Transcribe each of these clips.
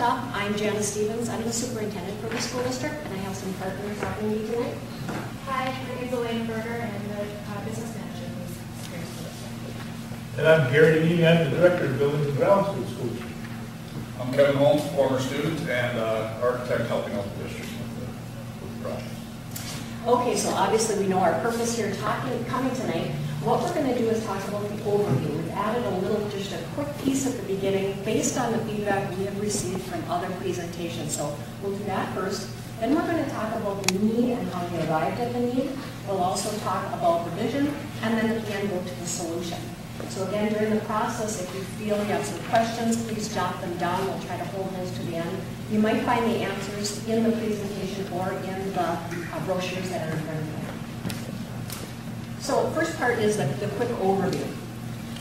first off, I'm Janice Stevens. I'm the superintendent for the school district, and I have some partners talking to me tonight. Hi, my name's Elaine Berger, and I'm the uh, business manager of East Experience District. And I'm Gary Deneen, I'm the director of buildings and grounds for the school district. I'm Kevin Holmes, former student and uh, architect helping out the district with the, with the project. Okay, so obviously we know our purpose here talking, coming tonight. What we're gonna do is talk about the overview. We've added a little, just a quick piece at the beginning, based on the feedback we have received from other presentations. So we'll do that first. Then we're gonna talk about the need and how we arrived at the need. We'll also talk about the vision, and then end, go to the solution. So again, during the process, if you feel you have some questions, please jot them down. We'll try to hold those to the end. You might find the answers in the presentation or in the uh, brochures that are in front of you. So first part is the, the quick overview.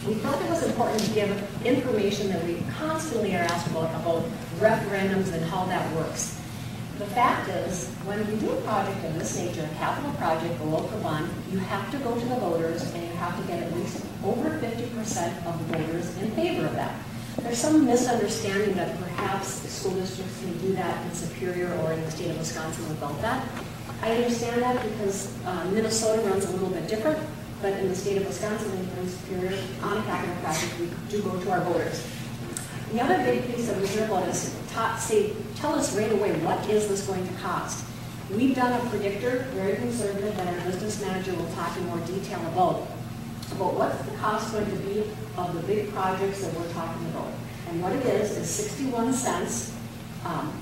We thought it was important to give information that we constantly are asked about, about referendums and how that works. The fact is, when we do a project of this nature, a capital project, a local bond, you have to go to the voters and you have percent of voters in favor of that. There's some misunderstanding that perhaps school districts can do that in Superior or in the state of Wisconsin without that. I understand that because uh, Minnesota runs a little bit different, but in the state of Wisconsin and in Superior, on a capital project, we do go to our voters. The other big piece that we hear about is ta- say, tell us right away, what is this going to cost? We've done a predictor, very conservative, that our business manager will talk in more detail about, about what's the cost going to be of the big projects that we're talking about. And what it is, is sixty-one cents, um,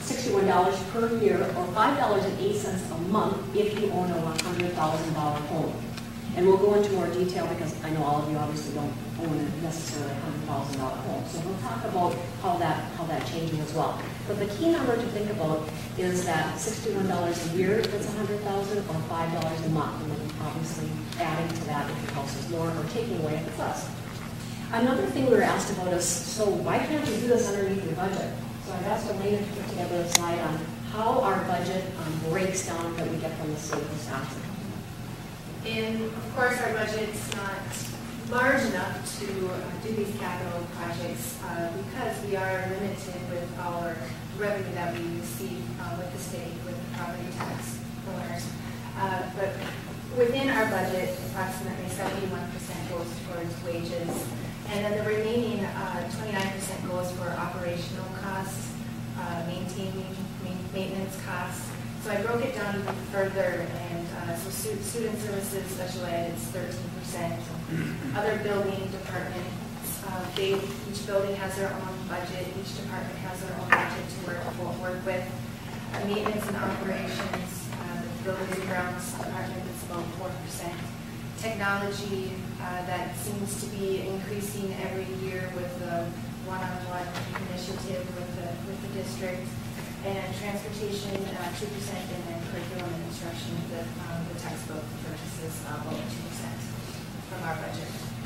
sixty-one dollars per year, or five dollars and eight cents a month if you own a one hundred thousand dollar home. And we'll go into more detail because I know all of you obviously don't own necessarily a hundred thousand dollar home. So we'll talk about how that, how that changes as well. But the key number to think about is that sixty-one dollars a year if it's a hundred thousand or five dollars a month. And then obviously adding to that if your house is more or taking away if it's less. Another thing we were asked about is, so why can't you do this underneath your budget? So I've asked Elena to put together a slide on how our budget um, breaks down that we get from the state of Wisconsin. And of course, our budget's not large enough to uh, do these capital projects uh, because we are limited with our revenue that we receive uh, with the state, with the property tax owners. Uh, But within our budget, approximately seventy-one percent goes towards wages. And then the remaining uh, twenty-nine percent goes for operational costs, uh, maintaining, maintenance costs. So I broke it down even further, and uh, so stu- student services, special ed, it's thirteen percent. Other building departments, uh, they, each building has their own budget, each department has their own budget to work, work with. Uh, Maintenance and operations, uh, the buildings and grounds department is about four percent. Technology, uh, that seems to be increasing every year with the one-on-one initiative with the, with the district transportation, uh, 2%, and then curriculum and instruction, the, um, the textbook purchases—about 2% from our budget.